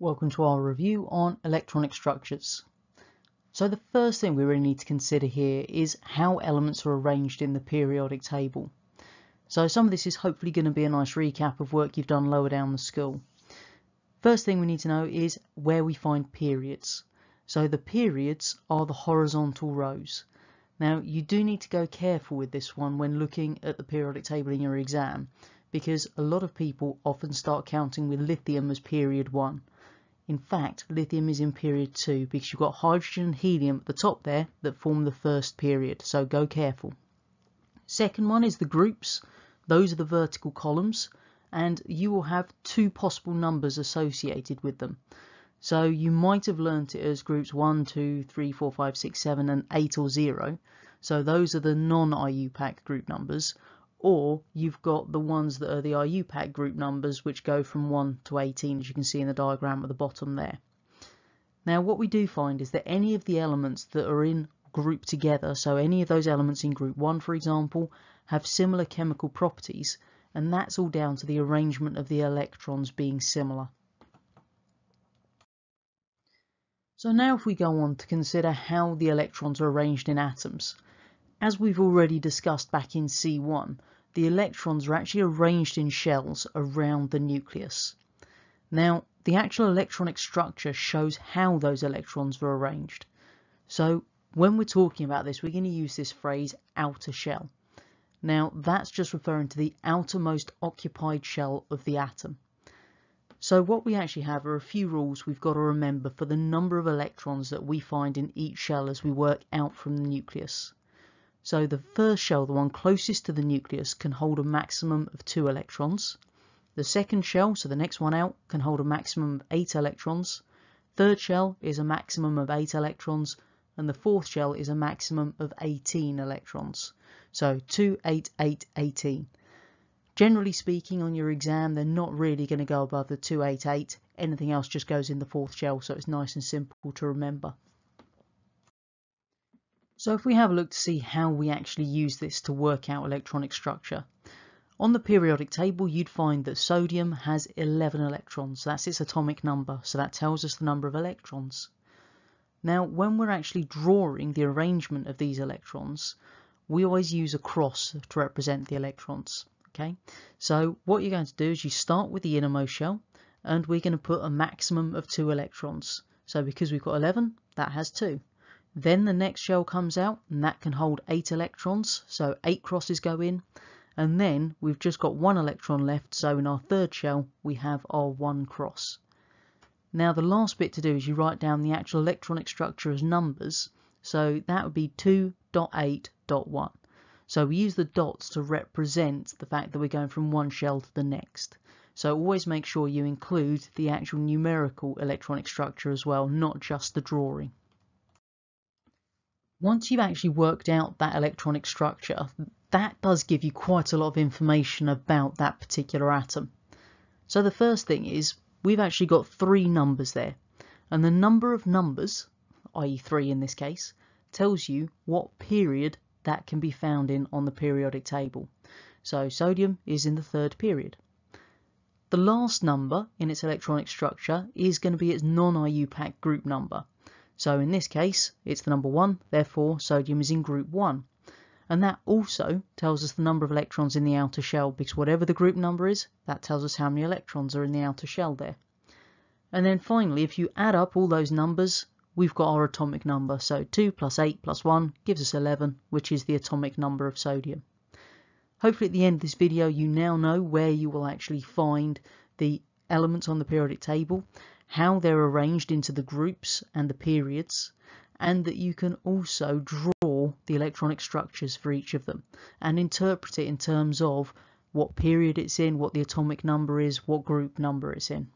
Welcome to our review on electronic structures. So the first thing we really need to consider here is how elements are arranged in the periodic table. So some of this is hopefully going to be a nice recap of work you've done lower down the school. First thing we need to know is where we find periods. So the periods are the horizontal rows. Now you do need to go careful with this one when looking at the periodic table in your exam because a lot of people often start counting with lithium as period 1 in fact, lithium is in period 2 because you've got hydrogen and helium at the top there that form the first period, so go careful. Second one is the groups. Those are the vertical columns and you will have two possible numbers associated with them. So you might have learnt it as groups 1, 2, 3, 4, 5, 6, 7 and 8 or 0. So those are the non-IUPAC group numbers or you've got the ones that are the IUPAC group numbers which go from 1 to 18 as you can see in the diagram at the bottom there. Now what we do find is that any of the elements that are in group together, so any of those elements in group 1 for example, have similar chemical properties and that's all down to the arrangement of the electrons being similar. So now if we go on to consider how the electrons are arranged in atoms. As we've already discussed back in C1, the electrons are actually arranged in shells around the nucleus. Now, the actual electronic structure shows how those electrons were arranged. So when we're talking about this, we're going to use this phrase outer shell. Now, that's just referring to the outermost occupied shell of the atom. So what we actually have are a few rules we've got to remember for the number of electrons that we find in each shell as we work out from the nucleus. So the first shell, the one closest to the nucleus, can hold a maximum of two electrons. The second shell, so the next one out, can hold a maximum of eight electrons. Third shell is a maximum of eight electrons, and the fourth shell is a maximum of 18 electrons. So 2, 8, 8, 18. Generally speaking, on your exam, they're not really going to go above the 288. Anything else just goes in the fourth shell, so it's nice and simple to remember. So if we have a look to see how we actually use this to work out electronic structure. On the periodic table you'd find that sodium has 11 electrons, that's its atomic number, so that tells us the number of electrons. Now when we're actually drawing the arrangement of these electrons, we always use a cross to represent the electrons. Okay, so what you're going to do is you start with the innermost shell and we're going to put a maximum of two electrons. So because we've got 11, that has two. Then the next shell comes out and that can hold 8 electrons, so 8 crosses go in. And then we've just got one electron left, so in our third shell we have our one cross. Now the last bit to do is you write down the actual electronic structure as numbers, so that would be 2.8.1. So we use the dots to represent the fact that we're going from one shell to the next. So always make sure you include the actual numerical electronic structure as well, not just the drawing. Once you've actually worked out that electronic structure, that does give you quite a lot of information about that particular atom. So the first thing is we've actually got three numbers there and the number of numbers, i.e. 3 in this case, tells you what period that can be found in on the periodic table. So sodium is in the third period. The last number in its electronic structure is going to be its non-IUPAC group number. So in this case, it's the number 1, therefore sodium is in group 1. And that also tells us the number of electrons in the outer shell, because whatever the group number is, that tells us how many electrons are in the outer shell there. And then finally, if you add up all those numbers, we've got our atomic number. So 2 plus 8 plus 1 gives us 11, which is the atomic number of sodium. Hopefully at the end of this video you now know where you will actually find the elements on the periodic table how they're arranged into the groups and the periods, and that you can also draw the electronic structures for each of them and interpret it in terms of what period it's in, what the atomic number is, what group number it's in.